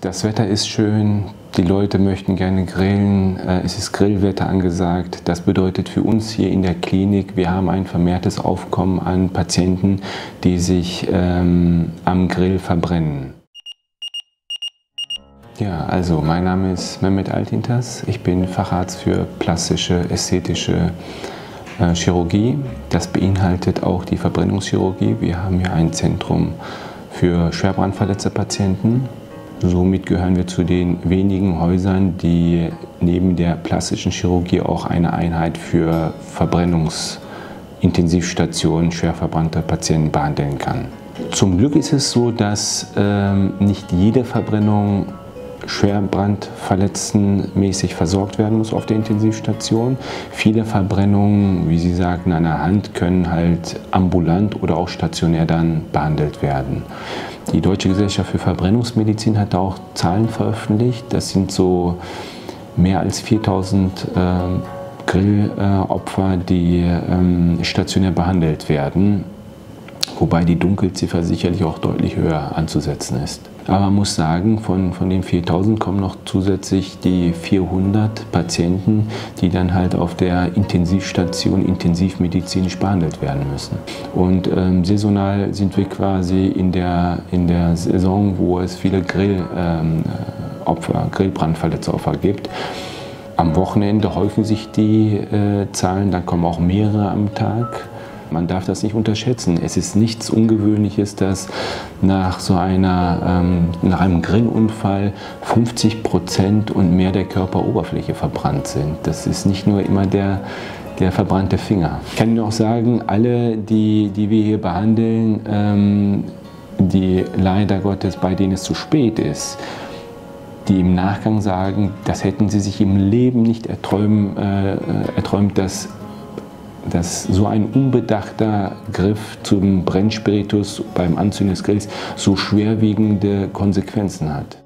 Das Wetter ist schön, die Leute möchten gerne grillen, äh, es ist Grillwetter angesagt. Das bedeutet für uns hier in der Klinik, wir haben ein vermehrtes Aufkommen an Patienten, die sich ähm, am Grill verbrennen. Ja, also mein Name ist Mehmet Altintas. Ich bin Facharzt für plastische, ästhetische äh, Chirurgie. Das beinhaltet auch die Verbrennungschirurgie. Wir haben hier ein Zentrum für schwerbrandverletzte Patienten Somit gehören wir zu den wenigen Häusern, die neben der plastischen Chirurgie auch eine Einheit für Verbrennungsintensivstationen schwer verbrannter Patienten behandeln kann. Zum Glück ist es so, dass ähm, nicht jede Verbrennung schwerbrandverletztenmäßig versorgt werden muss auf der Intensivstation. Viele Verbrennungen, wie Sie sagten, an der Hand können halt ambulant oder auch stationär dann behandelt werden. Die Deutsche Gesellschaft für Verbrennungsmedizin hat da auch Zahlen veröffentlicht. Das sind so mehr als 4000 äh, Grillopfer, die ähm, stationär behandelt werden, wobei die Dunkelziffer sicherlich auch deutlich höher anzusetzen ist. Aber man muss sagen, von, von den 4000 kommen noch zusätzlich die 400 Patienten, die dann halt auf der Intensivstation intensivmedizinisch behandelt werden müssen. Und ähm, saisonal sind wir quasi in der, in der Saison, wo es viele Grillopfer, ähm, Grillbrandverletzopfer gibt. Am Wochenende häufen sich die äh, Zahlen, dann kommen auch mehrere am Tag. Man darf das nicht unterschätzen. Es ist nichts Ungewöhnliches, dass nach so einer, ähm, nach einem Grillunfall 50 Prozent und mehr der Körperoberfläche verbrannt sind. Das ist nicht nur immer der, der verbrannte Finger. Ich kann Ihnen auch sagen, alle, die, die wir hier behandeln, ähm, die leider Gottes, bei denen es zu spät ist, die im Nachgang sagen, das hätten sie sich im Leben nicht erträumen, äh, erträumt, dass dass so ein unbedachter Griff zum Brennspiritus beim Anzünden des Grills so schwerwiegende Konsequenzen hat.